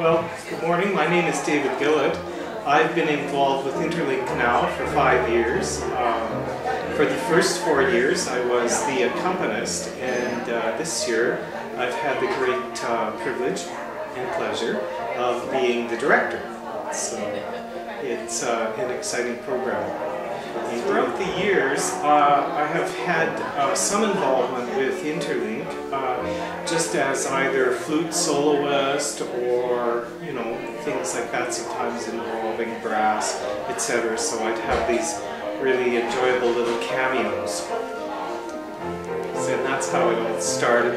Well, good morning. My name is David Gillett. I've been involved with Interlink now for five years. Um, for the first four years, I was the accompanist, and uh, this year I've had the great uh, privilege and pleasure of being the director. So it's uh, an exciting program. Throughout the years, uh, I have had uh, some involvement with Interlink, uh, just as either flute soloist or, you know, things like that, sometimes involving brass, etc. So I'd have these really enjoyable little cameos. That's how it all started.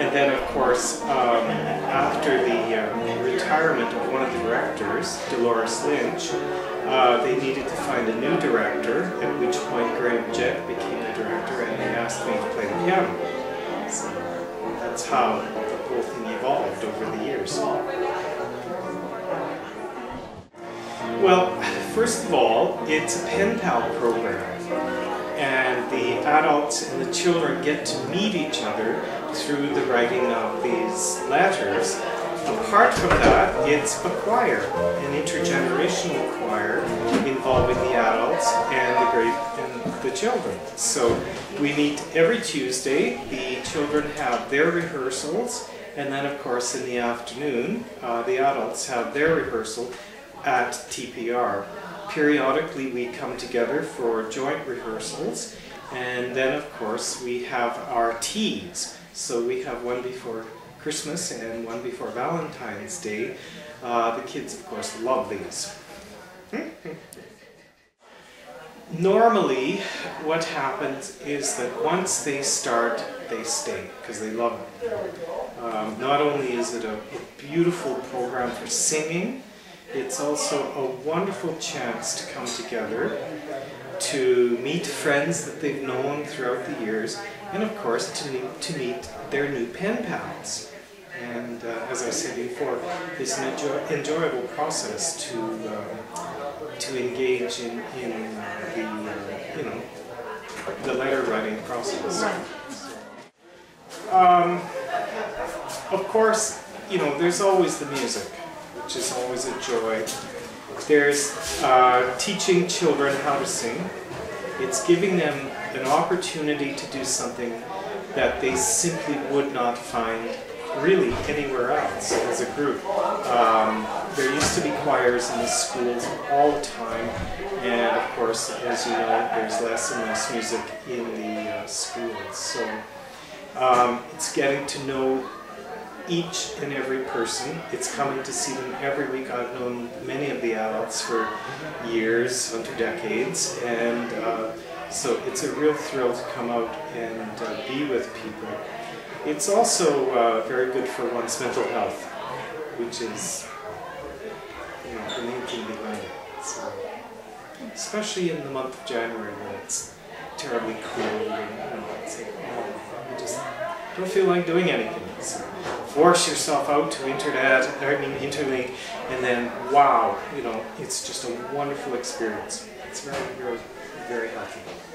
And then, of course, um, after the uh, retirement of one of the directors, Dolores Lynch, uh, they needed to find a new director, at which point Graham Jett became the director and they asked me to play the piano. So that's how the whole thing evolved over the years. Well, first of all, it's a pen pal program and the adults and the children get to meet each other through the writing of these letters Apart from that, it's a choir, an intergenerational choir involving the adults and the great and the children. So we meet every Tuesday. The children have their rehearsals, and then of course in the afternoon, uh, the adults have their rehearsal at TPR. Periodically, we come together for joint rehearsals, and then of course we have our teas. So we have one before Christmas and one before Valentine's Day. Uh, the kids, of course, love these. Normally, what happens is that once they start, they stay because they love it. Um, not only is it a, a beautiful program for singing, it's also a wonderful chance to come together to meet friends that they've known throughout the years, and of course to meet, to meet their new pen pals. And uh, as I said before, it's an enjoy enjoyable process to uh, to engage in, in uh, the uh, you know the letter writing process. Um, of course, you know there's always the music, which is always a joy. There's uh, teaching children how to sing. It's giving them an opportunity to do something that they simply would not find really anywhere else as a group. Um, there used to be choirs in the schools all the time, and of course, as you know, there's less and less music in the uh, schools. So um, it's getting to know each and every person. It's coming to see them every week. I've known many of the adults for years, under decades, and uh, so it's a real thrill to come out and uh, be with people it's also uh, very good for one's mental health, which is you know, the main thing behind it. So, especially in the month of January when it's terribly cold and you know, it's like, oh, you just don't feel like doing anything. Force yourself out to internet, I mean interlink, and then wow, you know, it's just a wonderful experience. It's very, very, very healthy.